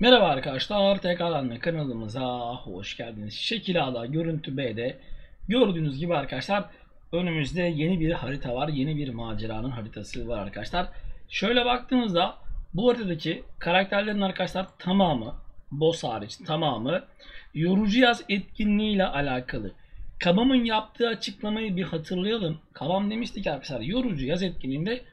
Merhaba arkadaşlar, tekrardan kanalımıza hoş geldiniz. Şekil A'da, görüntü B'de gördüğünüz gibi arkadaşlar önümüzde yeni bir harita var. Yeni bir maceranın haritası var arkadaşlar. Şöyle baktığımızda bu haritadaki karakterlerin arkadaşlar tamamı, boss hariç tamamı yorucu yaz etkinliği ile alakalı. Kabam'ın yaptığı açıklamayı bir hatırlayalım. Kabam demişti ki arkadaşlar yorucu yaz etkinliğinde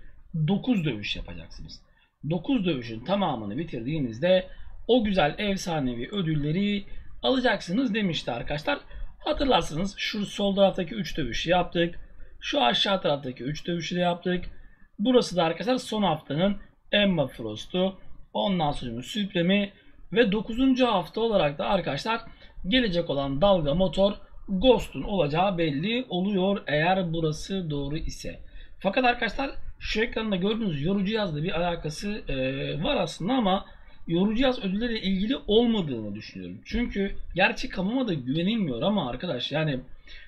9 dövüş yapacaksınız. 9 dövüşün tamamını bitirdiğinizde o güzel efsanevi ödülleri alacaksınız demişti arkadaşlar. Hatırlarsınız şu sol taraftaki 3 dövüşü yaptık. Şu aşağı taraftaki 3 dövüşü de yaptık. Burası da arkadaşlar son haftanın Emma Frost'u. Ondan sonra Supremi ve 9. hafta olarak da arkadaşlar gelecek olan dalga motor Ghost'un olacağı belli oluyor eğer burası doğru ise. Fakat arkadaşlar şu ekranda gördüğünüz yorucu yazla bir alakası e, var aslında ama yorucu yaz ödülleriyle ilgili olmadığını düşünüyorum. Çünkü gerçi kamama da güvenilmiyor ama arkadaş yani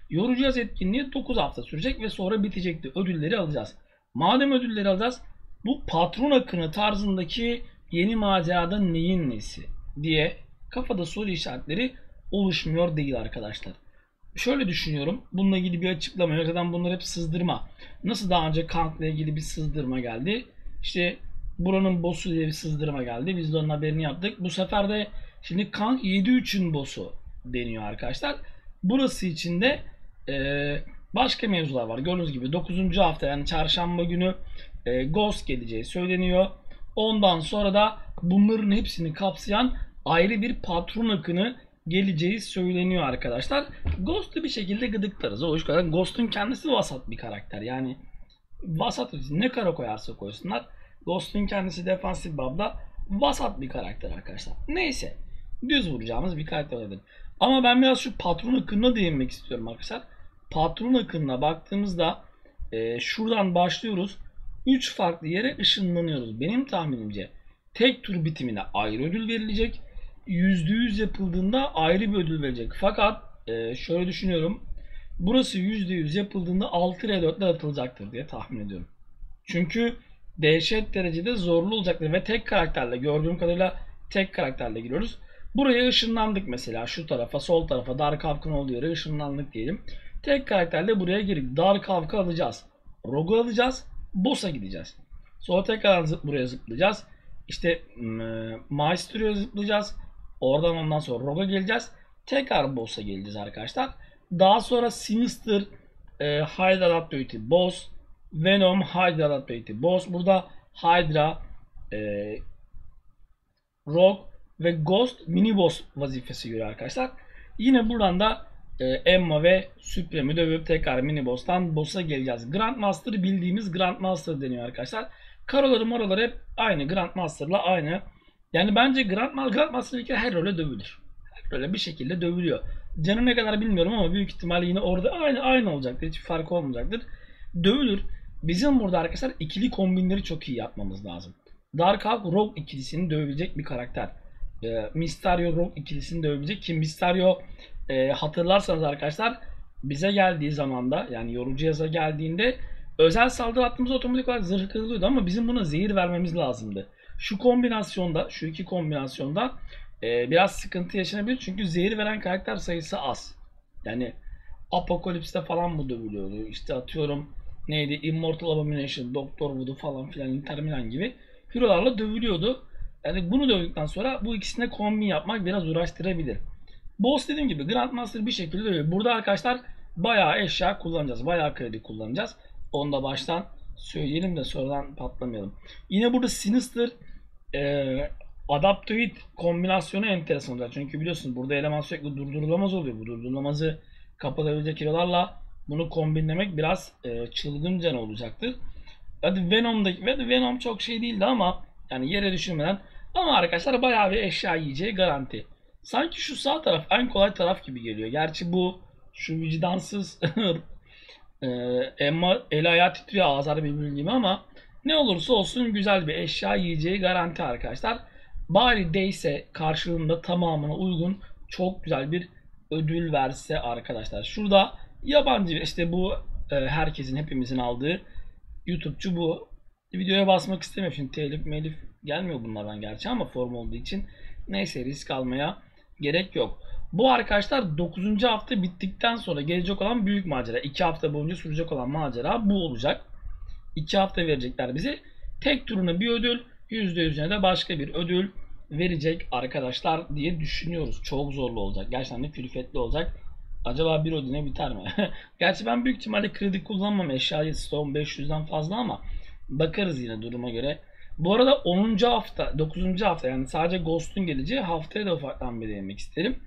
yorucu yaz etkinliği 9 hafta sürecek ve sonra bitecekti. Ödülleri alacağız. Madem ödülleri alacağız bu patron akını tarzındaki yeni macerada neyin nesi diye kafada soru işaretleri oluşmuyor değil arkadaşlar. Şöyle düşünüyorum. Bununla ilgili bir açıklama. Zaten bunlar hep sızdırma. Nasıl daha önce Kank'la ilgili bir sızdırma geldi. İşte buranın boss'u diye bir sızdırma geldi. Biz de onun haberini yaptık. Bu sefer de şimdi Kank 7.3'ün boss'u deniyor arkadaşlar. Burası için de e, başka mevzular var. Gördüğünüz gibi 9. hafta yani çarşamba günü e, Ghost geleceği söyleniyor. Ondan sonra da bunların hepsini kapsayan ayrı bir patron akını geleceği söyleniyor arkadaşlar. Ghost'u bir şekilde gıdıklarız. O kadar Ghost'un kendisi vasat bir karakter. Yani vasat ne kara koyarsa koysunlar. Ghost'un kendisi defansif babda vasat bir karakter arkadaşlar. Neyse. Düz vuracağımız bir karakter olabilir. Ama ben biraz şu patron akınına değinmek istiyorum arkadaşlar. Patron akınına baktığımızda e, şuradan başlıyoruz. 3 farklı yere ışınlanıyoruz. Benim tahminimce tek tur bitimine ayrı ödül verilecek. %100 yapıldığında ayrı bir ödül verecek. Fakat e, şöyle düşünüyorum. Burası %100 yapıldığında 6 R4'ler atılacaktır diye tahmin ediyorum. Çünkü dehşet derecede zorlu olacaktır ve tek karakterle gördüğüm kadarıyla tek karakterle giriyoruz. Buraya ışınlandık mesela şu tarafa sol tarafa Dark Havk'ın olduğu yere ışınlandık diyelim. Tek karakterle buraya girdik. Dark Havk'ı alacağız. Rogue'u alacağız. Boss'a gideceğiz. Sonra tekrar zıp buraya zıplayacağız. İşte e, Maestro'ya zıplayacağız. Oradan ondan sonra Rogue'a geleceğiz. Tekrar Boss'a geleceğiz arkadaşlar. Daha sonra Sinister e, Hydra Adaptivity Boss Venom Hydra Adaptivity Boss. Burada Hydra e, Rogue ve Ghost mini boss vazifesi görüyor arkadaşlar. Yine buradan da e, Emma ve Supreme'i dövüp tekrar mini boss'tan boss'a geleceğiz. Grandmaster bildiğimiz Grandmaster deniyor arkadaşlar. Karoları moraları hep aynı Grandmaster'la aynı. Yani bence Grandmaster, Grandmaster bir kere her role dövülür. Her role bir şekilde dövülüyor. Canı ne kadar bilmiyorum ama büyük ihtimal yine orada aynı aynı olacaktır. Hiç fark olmayacaktır. Dövülür. Bizim burada arkadaşlar ikili kombinleri çok iyi yapmamız lazım. Dark Hulk Rogue ikilisini dövebilecek bir karakter. E, Mysterio Rogue ikilisini dövebilecek ki Mysterio e, hatırlarsanız arkadaşlar bize geldiği zamanda yani yorucu yaza geldiğinde özel saldırı hattımız otomatik olarak zırh kırılıyordu ama bizim buna zehir vermemiz lazımdı. Şu kombinasyonda, şu iki kombinasyonda e, biraz sıkıntı yaşanabilir çünkü zehir veren karakter sayısı az. Yani Apocalypse'de falan bu dövülüyordu. İşte atıyorum neydi Immortal Abomination, Doctor Voodoo falan filan Inter Milan gibi hero'larla dövülüyordu. Yani bunu dövdükten sonra bu ikisine kombin yapmak biraz uğraştırabilir. Boss dediğim gibi Grandmaster bir şekilde dövüyor. Burada arkadaşlar bayağı eşya kullanacağız. Bayağı kredi kullanacağız. Onu da baştan söyleyelim de sonradan patlamayalım. Yine burada Sinister e, Adaptoid kombinasyonu enteresan olacak. Çünkü biliyorsunuz burada eleman sürekli durdurulamaz oluyor. Bu durdurulamazı kapatabilecek hero'larla bunu kombinlemek biraz e, çılgınca olacaktır. Hadi Venom'daki ve Venom çok şey değildi ama yani yere düşürmeden ama arkadaşlar bayağı bir eşya yiyeceği garanti. Sanki şu sağ taraf en kolay taraf gibi geliyor. Gerçi bu şu vicdansız e, Emma el ayağı titriyor ağızları birbirine gibi ama ne olursa olsun güzel bir eşya yiyeceği garanti arkadaşlar. Bari değse karşılığında tamamına uygun çok güzel bir ödül verse arkadaşlar. Şurada yabancı işte bu e, herkesin hepimizin aldığı YouTube'cu bu. Videoya basmak istemiyorum şimdi telif melif gelmiyor bunlardan gerçi ama form olduğu için neyse risk almaya gerek yok. Bu arkadaşlar 9. hafta bittikten sonra gelecek olan büyük macera. 2 hafta boyunca sürecek olan macera bu olacak. 2 hafta verecekler bize. Tek turuna bir ödül, %100'üne de başka bir ödül verecek arkadaşlar diye düşünüyoruz. Çok zorlu olacak. Gerçekten de külfetli olacak. Acaba bir ödüne biter mi? Gerçi ben büyük ihtimalle kredi kullanmam. Eşya Stone 500'den fazla ama bakarız yine duruma göre. Bu arada 10. hafta, 9. hafta yani sadece Ghost'un geleceği haftaya da ufaktan bir değinmek isterim.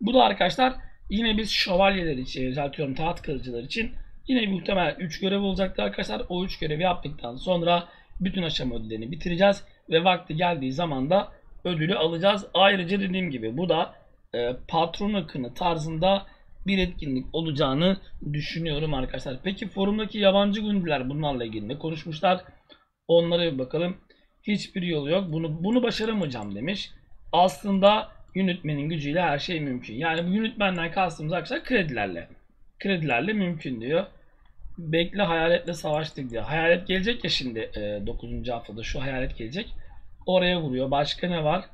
Bu da arkadaşlar yine biz şövalyeler için, düzeltiyorum taht kılıcılar için yine muhtemelen 3 görev olacaktır arkadaşlar. O 3 görevi yaptıktan sonra bütün aşama ödüllerini bitireceğiz ve vakti geldiği zaman da ödülü alacağız. Ayrıca dediğim gibi bu da e, patron akını tarzında bir etkinlik olacağını düşünüyorum arkadaşlar. Peki forumdaki yabancı günlüler bunlarla ilgili ne konuşmuşlar? Onlara bir bakalım. Hiçbir yolu yok. Bunu bunu başaramayacağım demiş. Aslında yönetmenin gücüyle her şey mümkün. Yani bu yönetmenden kastımız arkadaşlar kredilerle. Kredilerle mümkün diyor. Bekle hayaletle savaştık diyor. Hayalet gelecek ya şimdi e, 9. haftada şu hayalet gelecek. Oraya vuruyor. Başka ne var?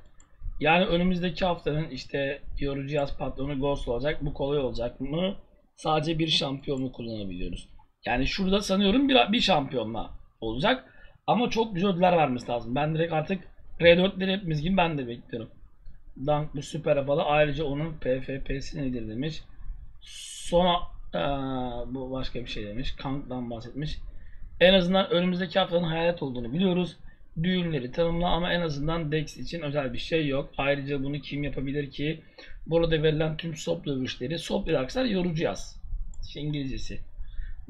Yani önümüzdeki haftanın işte yorucu yaz patronu Ghost olacak. Bu kolay olacak mı? Sadece bir şampiyonu kullanabiliyoruz. Yani şurada sanıyorum bir, bir şampiyonla olacak. Ama çok güzel ödüller vermesi lazım. Ben direkt artık R4'leri hepimiz gibi ben de bekliyorum. Dank bu süper havalı. Ayrıca onun PFP'si nedir demiş. Sonra ee, bu başka bir şey demiş. Kank'dan bahsetmiş. En azından önümüzdeki haftanın hayalet olduğunu biliyoruz. Düğünleri tanımla ama en azından Dex için özel bir şey yok. Ayrıca bunu kim yapabilir ki? Burada verilen tüm sop dövüşleri, sop arkadaşlar yorucu yaz. İngilizcesi.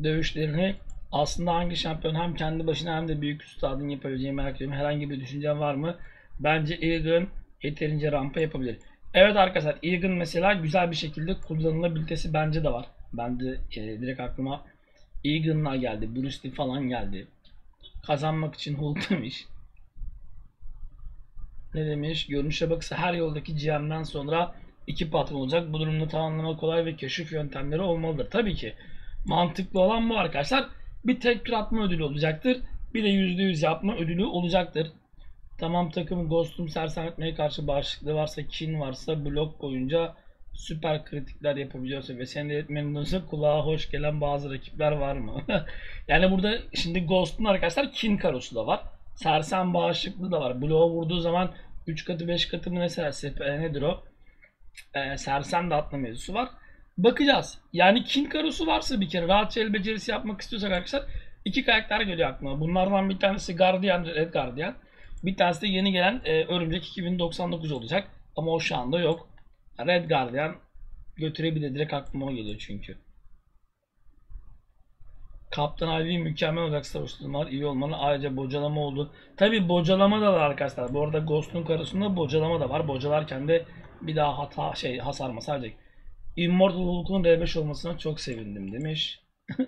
Dövüşlerini aslında hangi şampiyon hem kendi başına hem de büyük üstadın yapabileceğini merak ediyorum. Herhangi bir düşüncen var mı? Bence Egan yeterince rampa yapabilir. Evet arkadaşlar Egan mesela güzel bir şekilde kullanılabilitesi bence de var. Ben de e, direkt aklıma Egan'lar geldi. Bruce Lee falan geldi. Kazanmak için Hulk demiş. Ne demiş? Görünüşe baksa her yoldaki GM'den sonra iki patron olacak. Bu durumda tamamlama kolay ve keşif yöntemleri olmalıdır. Tabii ki. Mantıklı olan bu arkadaşlar. Bir tek tur atma ödülü olacaktır. Bir de %100 yapma ödülü olacaktır. Tamam takımın Ghost'um sersemletmeye karşı bağışıklığı varsa, kin varsa, blok boyunca süper kritikler yapabiliyorsa ve senin de olursa kulağa hoş gelen bazı rakipler var mı? yani burada şimdi Ghost'un arkadaşlar kin karosu da var. Sersem bağışıklığı da var. Bloğa vurduğu zaman 3 katı 5 katı mı mesela e, nedir o? Ee, sersem de atma mevzusu var. Bakacağız. Yani kin karosu varsa bir kere rahatça el becerisi yapmak istiyorsak arkadaşlar iki karakter geliyor aklıma. Bunlardan bir tanesi Guardian, Red Guardian. Bir tanesi de yeni gelen e, Örümcek 2099 olacak. Ama o şu anda yok. Red Guardian götürebilir. Direkt aklıma o geliyor çünkü. Kaptan Ivy mükemmel olacak savaşçılar iyi olmalı. Ayrıca bocalama oldu. Tabi bocalama da var arkadaşlar. Bu arada Ghost'un karısında bocalama da var. Bocalarken de bir daha hata şey hasar masar verecek. Immortal Hulk'un R5 olmasına çok sevindim demiş.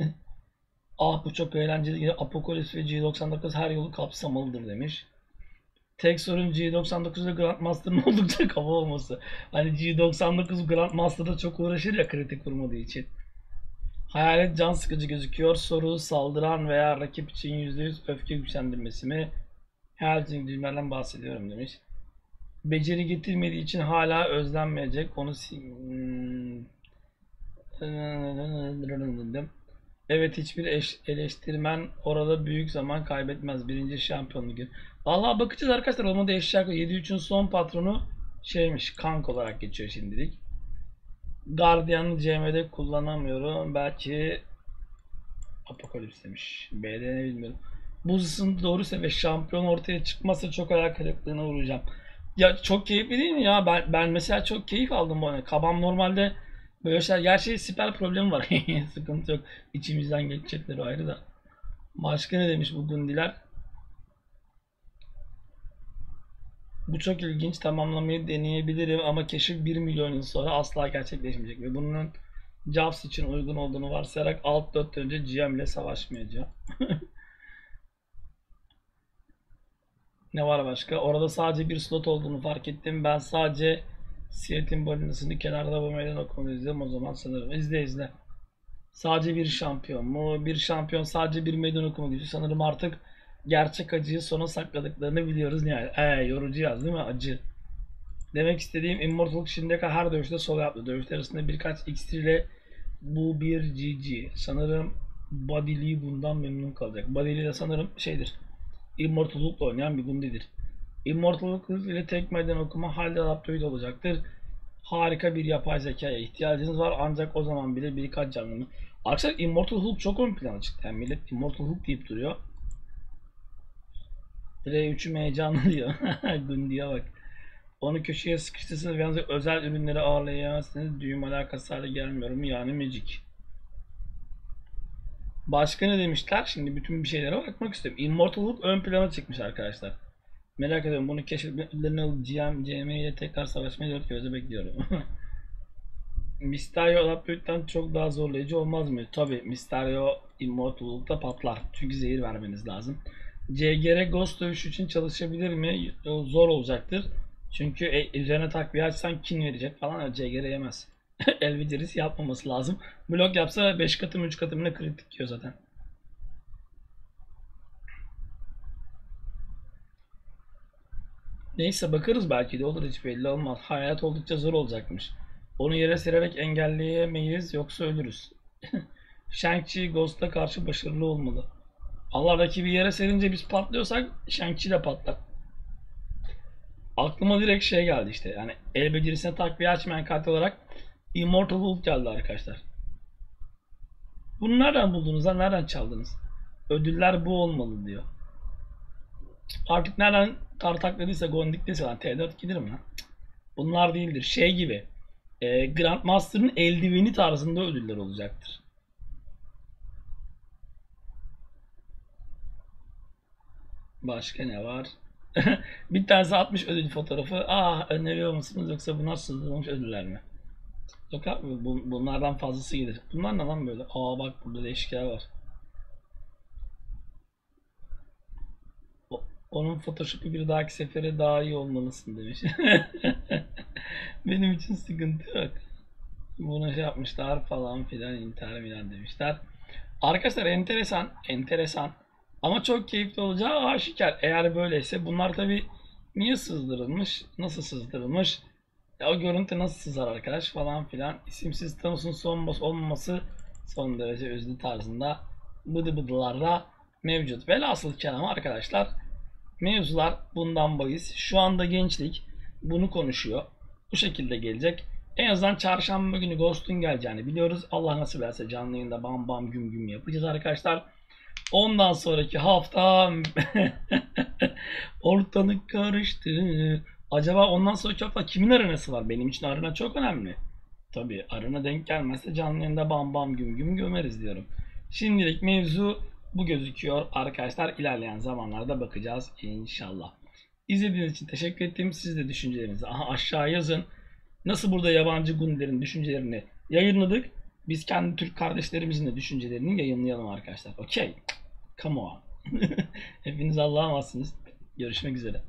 ah bu çok eğlenceli. Apocalypse ve G99 her yolu kapsamalıdır demiş. Tek sorun G99 ve Grandmaster'ın oldukça kafa olması. Hani G99 Grandmaster'da çok uğraşır ya kritik vurmadığı için. Hayalet can sıkıcı gözüküyor. Soru saldıran veya rakip için %100 öfke güçlendirmesi mi? Hayalet düğümlerden bahsediyorum demiş. Beceri getirmediği için hala özlenmeyecek. Onu Evet hiçbir eş, eleştirmen orada büyük zaman kaybetmez. Birinci şampiyonluk. Vallahi bakacağız arkadaşlar. Olmadı eşya 7-3'ün son patronu şeymiş. Kank olarak geçiyor şimdilik. Guardian'ı CM'de kullanamıyorum. Belki Apokalips demiş. BD ne bilmiyorum. Buz ısındı doğruysa ve şampiyon ortaya çıkmazsa çok ayak kırıklığına uğrayacağım. Ya çok keyifli değil mi ya? Ben, ben mesela çok keyif aldım bu oyuna. Kabam normalde böyle şeyler. Gerçi siper problemi var. Sıkıntı yok. İçimizden geçecekler ayrı da. Başka ne demiş bu gundiler? Bu çok ilginç. Tamamlamayı deneyebilirim ama keşif 1 milyon yıl sonra asla gerçekleşmeyecek ve bunun Jaws için uygun olduğunu varsayarak alt 4 önce GM ile savaşmayacağım. ne var başka? Orada sadece bir slot olduğunu fark ettim. Ben sadece Seattle'in balinasını kenarda bu meydan okumunu izliyorum. O zaman sanırım. izle izle. Sadece bir şampiyon mu? Bir şampiyon sadece bir meydan okuma gücü. Sanırım artık gerçek acıyı sona sakladıklarını biliyoruz. Yani ee, yorucu yaz değil mi? Acı. Demek istediğim Immortal şimdiye kadar her dövüşte solo yaptı. Dövüşler arasında birkaç X ile bu bir GG. Sanırım Buddy bundan memnun kalacak. Lee de sanırım şeydir. Immortal Hulk'la oynayan bir gundidir. Immortal Hulk ile tek meydan okuma halde adaptoid olacaktır. Harika bir yapay zekaya ihtiyacınız var ancak o zaman bile birkaç canlının. Arkadaşlar Immortal Hulk çok ön plana çıktı. Yani millet Immortal Hulk deyip duruyor. R3'üm heyecanlı diyor. Gundi'ye bak. Onu köşeye sıkıştırsanız yalnız özel ürünleri ağırlayamazsınız. Düğüm alakası hale gelmiyor mu? Yani Magic. Başka ne demişler? Şimdi bütün bir şeylere bakmak istiyorum. Immortal ön plana çıkmış arkadaşlar. Merak ediyorum bunu keşfetmelerini alıp GM, CM ile tekrar savaşmayı dört gözle bekliyorum. Mysterio Adaptoid'den çok daha zorlayıcı olmaz mı? Tabi Mysterio Immortal patlar. Çünkü zehir vermeniz lazım. CGR Ghost dövüş için çalışabilir mi? Zor olacaktır. Çünkü e, üzerine takviye açsan kin verecek falan. CGR yemez. El becerisi yapmaması lazım. Blok yapsa 5 katım 3 katım ne kritik yiyor zaten. Neyse bakarız belki de olur hiç belli olmaz. Hayat oldukça zor olacakmış. Onu yere sererek engelleyemeyiz yoksa ölürüz. Shang-Chi Ghost'a karşı başarılı olmalı. Allah rakibi yere serince biz patlıyorsak Shang-Chi de patlar. Aklıma direkt şey geldi işte. Yani el becerisine takviye açmayan katil olarak Immortal Hulk geldi arkadaşlar. Bunu nereden buldunuz ha? Nereden çaldınız? Ödüller bu olmalı diyor. Artık nereden tartakladıysa Gondik'teyse lan T4 giderim lan. Bunlar değildir. Şey gibi. E, Grandmaster'ın eldiveni tarzında ödüller olacaktır. Başka ne var? bir tanesi 60 ödül fotoğrafı. Ah öneriyor musunuz yoksa bunlar sızdırılmış ödüller mi? Yok abi bu, bunlardan fazlası gelir. Bunlar ne lan böyle? Aa bak burada değişikler var. Onun photoshop'u bir dahaki sefere daha iyi olmalısın demiş. Benim için sıkıntı yok. Buna şey yapmışlar falan filan intihar demişler. Arkadaşlar enteresan, enteresan. Ama çok keyifli olacağı aşikar. Eğer böyleyse bunlar tabi niye sızdırılmış, nasıl sızdırılmış, ya o görüntü nasıl sızar arkadaş falan filan. İsimsiz Thanos'un son boss olmaması son derece özlü tarzında bıdı bıdılarda mevcut. Velhasıl kelam arkadaşlar mevzular bundan bahis. Şu anda gençlik bunu konuşuyor. Bu şekilde gelecek. En azından çarşamba günü Ghost'un geleceğini biliyoruz. Allah nasip ederse canlı yayında bam bam güm güm yapacağız arkadaşlar. Ondan sonraki hafta ortalık karıştı. Acaba ondan sonraki hafta kimin arenası var? Benim için arena çok önemli. Tabi arena denk gelmezse canlı yayında bam bam güm güm gömeriz diyorum. Şimdilik mevzu bu gözüküyor arkadaşlar. İlerleyen zamanlarda bakacağız inşallah. İzlediğiniz için teşekkür ettim. Siz de düşüncelerinizi aha aşağı yazın. Nasıl burada yabancı gunlerin düşüncelerini yayınladık. Biz kendi Türk kardeşlerimizin de düşüncelerini yayınlayalım arkadaşlar. Okey. On. Hepiniz Allah'a emansınız. Görüşmek üzere.